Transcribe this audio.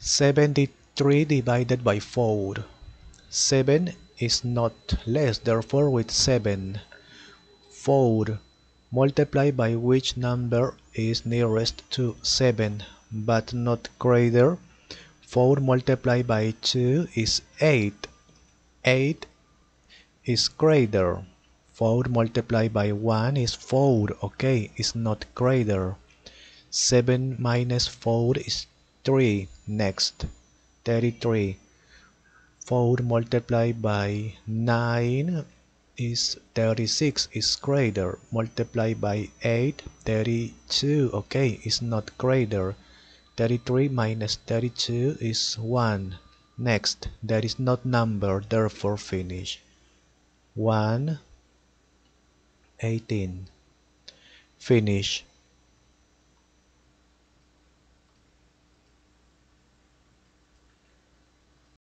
73 divided by 4. 7 is not less, therefore with 7. 4. multiplied by which number is nearest to 7, but not greater. 4 multiplied by 2 is 8. 8 is greater. 4 multiplied by 1 is 4, okay, is not greater. 7 minus 4 is 3 next. 33 4 multiplied by 9 is 36 is greater. Multiplied by 8 32 okay is not greater. 33 minus 32 is 1 next there is not number therefore finish. 1 18 finish